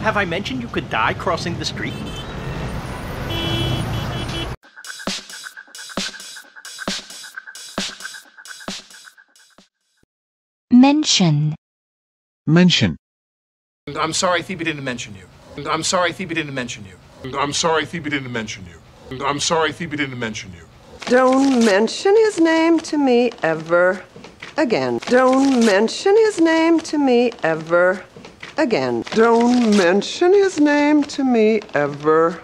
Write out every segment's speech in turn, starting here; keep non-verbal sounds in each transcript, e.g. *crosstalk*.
Have I mentioned you could die crossing the street? Mention. Mention. I'm sorry Phoebe didn't mention you. I'm sorry Phoebe didn't mention you. I'm sorry Phoebe didn't mention you. I'm sorry Phoebe didn't mention you. Don't mention his name to me ever again. Don't mention his name to me ever again. Don't mention his name to me ever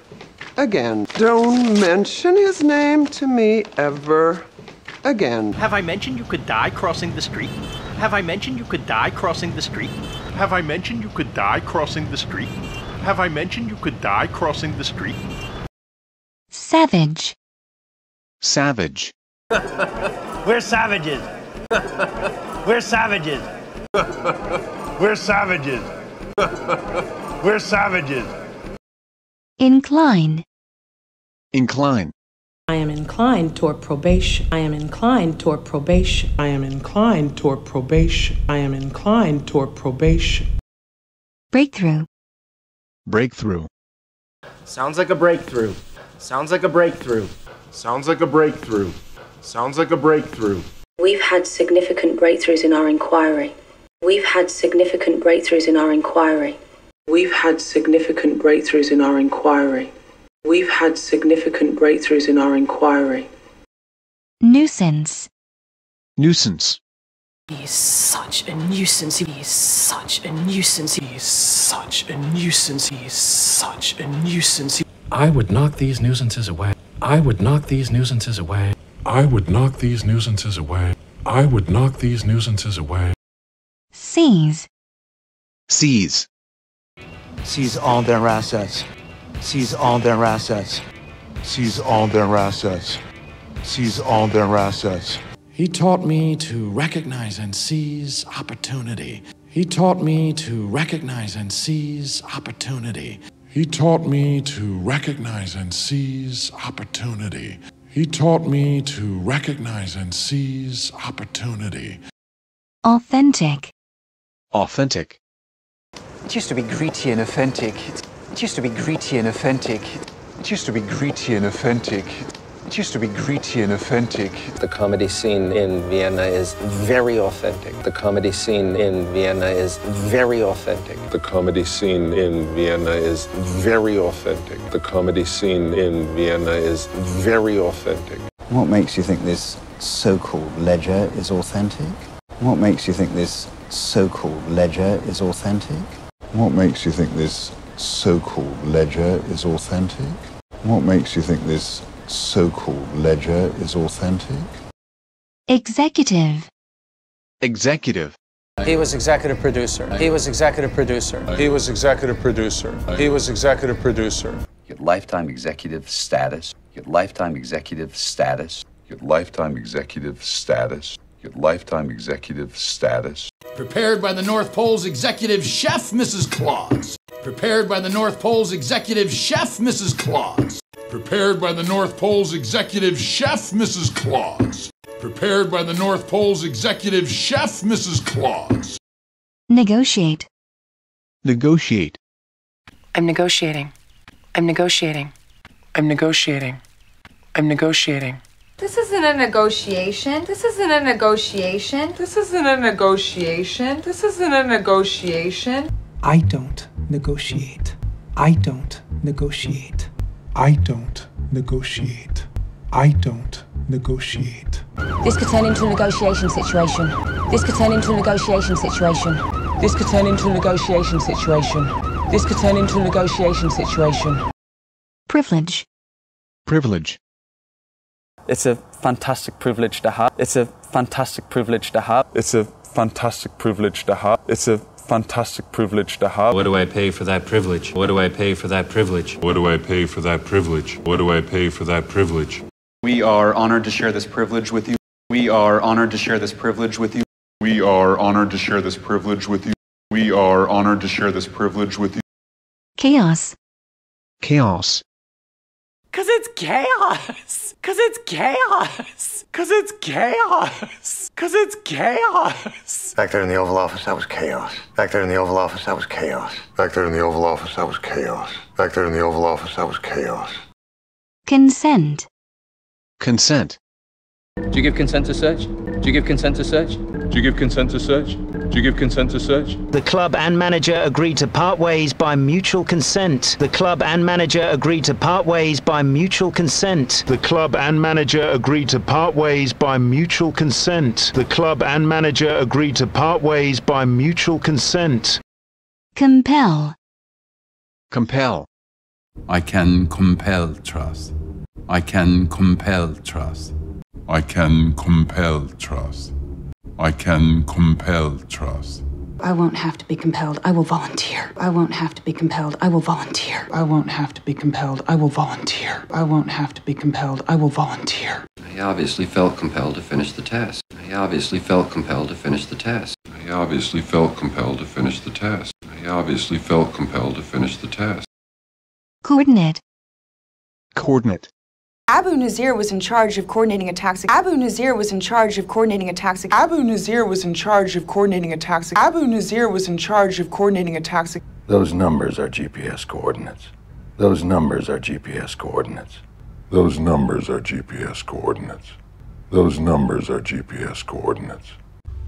again. Don't mention his name to me ever again. Have I mentioned you could die crossing the street? Have I mentioned you could die crossing the street? Have I mentioned you could die crossing the street? Have I mentioned you could die crossing the street? Savage. Savage. *laughs* We're savages. *laughs* We're savages. *laughs* We're savages. *laughs* We're savages. Incline. Incline. I am inclined toward probation. I am inclined toward probation. I am inclined toward probation. I am inclined toward probation. Breakthrough. Breakthrough. Sounds like a breakthrough. Sounds like a breakthrough. Sounds like a breakthrough. Sounds like a breakthrough. We've had significant breakthroughs in our inquiry. We've had significant breakthroughs in our inquiry. We've had significant breakthroughs in our inquiry. We've had significant breakthroughs in our inquiry. Nuisance. Nuisance. He's such a nuisance. He's such a nuisance. He's such a nuisance. He's such a nuisance. I would knock these nuisances away. I would knock these nuisances away. I would knock these nuisances away. I would knock these nuisances away. Seize. Seize. Seize all their assets. Seize all their assets. Seize all their assets. Seize all their assets. He taught me to recognize and seize opportunity. He taught me to recognize and seize opportunity. He taught me to recognize and seize opportunity. He taught me to recognize and seize opportunity. Authentic. Authentic. It used to be gritty and authentic. It used to be gritty and authentic. It used to be gritty and authentic. It used to be gritty and authentic. The comedy scene in Vienna is very authentic. The comedy scene in Vienna is very authentic. The comedy scene in Vienna is very authentic. The comedy scene in Vienna is very authentic. What makes you think this so-called ledger is authentic? What makes you think this so-called ledger is authentic? What makes you think this so-called ledger is authentic? What makes you think this so-called ledger is authentic? Executive. Executive. He was executive producer. He was executive producer. He was executive producer. He was executive producer. Get lifetime executive status. Get lifetime executive status. Get lifetime executive status. Get lifetime executive status. Prepared by the North Pole's executive chef, Mrs. Claus. Prepared by the North Pole's executive chef, Mrs. Claus. Prepared by the North Pole's executive chef, Mrs. Claus. Prepared by the North Pole's executive chef, Mrs. Claus. Negotiate. Negotiate. I'm negotiating. I'm negotiating. I'm negotiating. I'm negotiating. This isn't a negotiation. This isn't a negotiation. This isn't a negotiation. This isn't a negotiation. I don't negotiate. I don't negotiate. I don't negotiate. I don't negotiate. This could turn into a negotiation situation. This could turn into a negotiation situation. This could turn into a negotiation situation. This could turn into a negotiation situation. Privilege. Privilege. It's a fantastic privilege to have. It's a fantastic privilege to have. It's a fantastic privilege to have. It's a fantastic privilege to have. What do I pay for that privilege? What do I pay for that privilege? What do I pay for that privilege? What do I pay for that privilege? We are honored to share this privilege with you. We are honored to share this privilege with you. We are honored to share this privilege with you. We are honored to share this privilege with you. Chaos. Chaos. Cause it's chaos. Cause it's chaos. Cause it's chaos. Cause it's chaos. Back there in the Oval Office, that was chaos. Back there in the Oval Office, that was chaos. Back there in the Oval Office, that was chaos. Back there in the Oval Office, that was chaos. Consent. Consent. Do you give consent to search? Do you give consent to search? Do you give consent to search? Do you give consent to search? The club and manager agreed to part ways by mutual consent. The club and manager agreed to part ways by mutual consent. The club and manager agreed to part ways by mutual consent. The club and manager agreed to part ways by mutual consent. Compel. Compel. I can compel trust. I can compel trust. I can compel trust. I can compel trust. I won't have to be compelled. I will volunteer. I won't have to be compelled. I will volunteer. I won't have to be compelled. I will volunteer. I won't have to be compelled. I will volunteer. He obviously felt compelled to finish the test. He obviously felt compelled to finish the test. He obviously felt compelled to finish the test. He obviously felt compelled to finish the test. Coordinate. Coordinate. Abu Nazir was in charge of coordinating attacks. Abu Nazir was in charge of coordinating attacks. Abu Nazir was in charge of coordinating attacks. Abu Nazir was in charge of coordinating attacks. Those numbers are GPS coordinates. Those numbers are GPS coordinates. Those numbers are GPS coordinates. Those numbers are GPS coordinates.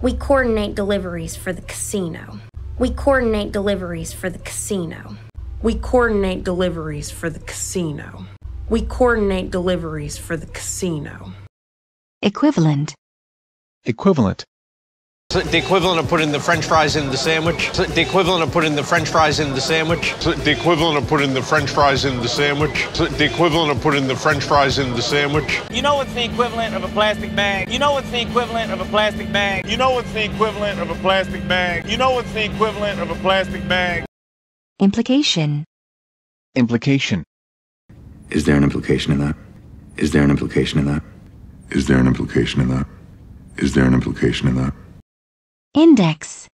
We coordinate deliveries for the casino. We coordinate deliveries for the casino. We coordinate deliveries for the casino. We coordinate deliveries for the casino. Equivalent. Equivalent. The equivalent of putting the french fries in the sandwich. The equivalent of putting the french fries in the sandwich. The equivalent of putting the french fries in the sandwich. The equivalent of putting the french fries in the sandwich. You know what's the equivalent of a plastic bag? You know what's the equivalent of a plastic bag? You know what's the equivalent of a plastic bag? You know what's the equivalent of a plastic bag? Implication. Implication. Is there an implication in that? Is there an implication in that? Is there an implication in that? Is there an implication in that? Index.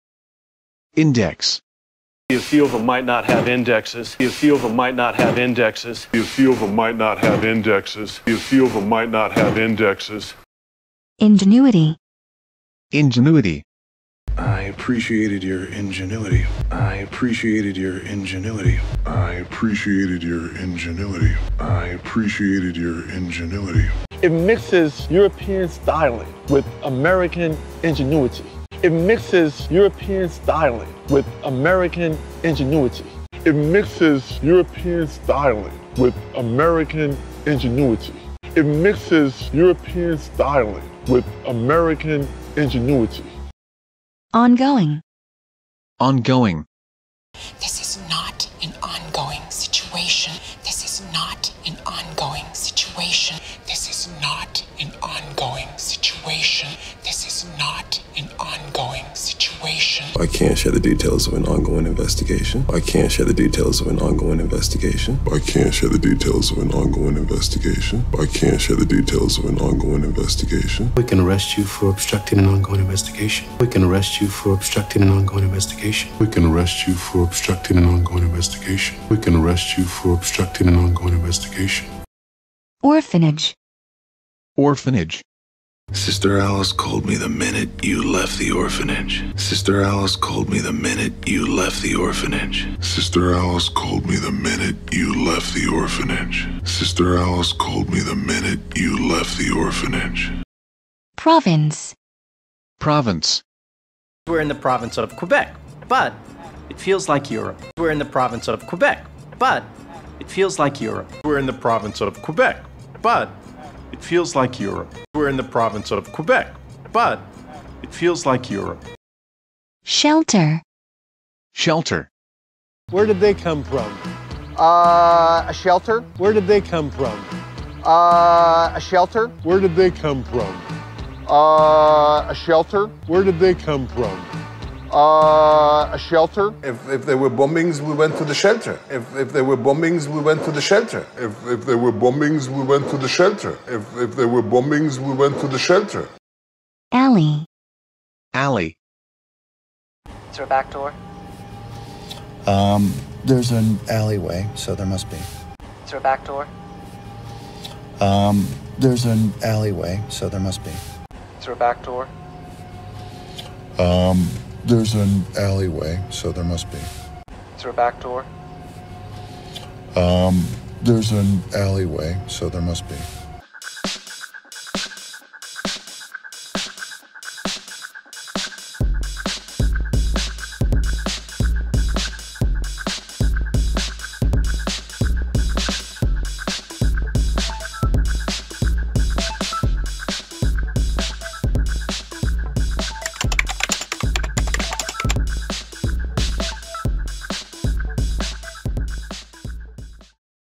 Index. A few of them might not have indexes. A few of them might not have indexes. A few of them might not have indexes. A few of them might not have indexes. Ingenuity. Ingenuity. I appreciated your ingenuity. I appreciated your ingenuity. I appreciated your ingenuity. I appreciated your ingenuity. It mixes European styling with American ingenuity. It mixes European styling with American ingenuity. It mixes European styling with American ingenuity. It mixes European styling with American ingenuity. Ongoing. Ongoing. This is not an ongoing situation. This is not an ongoing situation. I can't share the details of an ongoing investigation. I can't share the details of an ongoing investigation. I can't share the details of an ongoing investigation. I can't share the details of an ongoing investigation. We can arrest you for obstructing an ongoing investigation. We can arrest you for obstructing an ongoing investigation. We can arrest you for obstructing an ongoing investigation. We can arrest you for obstructing an ongoing investigation. Orphanage. Orphanage. Sister Alice called me the minute you left the orphanage. Sister Alice called me the minute you left the orphanage. Sister Alice called me the minute you left the orphanage. Sister Alice called me the minute you left the orphanage. Province. Province. We're in the province of Quebec, but it feels like Europe. We're in the province of Quebec, but it feels like Europe. We're in the province of Quebec, but it feels like Europe. We're in the province of Quebec, but it feels like Europe. Shelter. Shelter. Where did they come from? Uh, a shelter. Where did they come from? Uh, a shelter. Where did they come from? Uh, a shelter. Where did they come from? Uh, a shelter. If, if there were bombings, we went to the shelter. If, if there were bombings, we went to the shelter. If, if there were bombings, we went to the shelter. If, if there were bombings, we went to the shelter. Alley. Alley. Is there a back door? Um, there's an alleyway, so there must be. Is there a back door? Um, there's an alleyway, so there must be. Is there a back door? Um, there's an alleyway, so there must be. Is there a back door? Um, there's an alleyway, so there must be.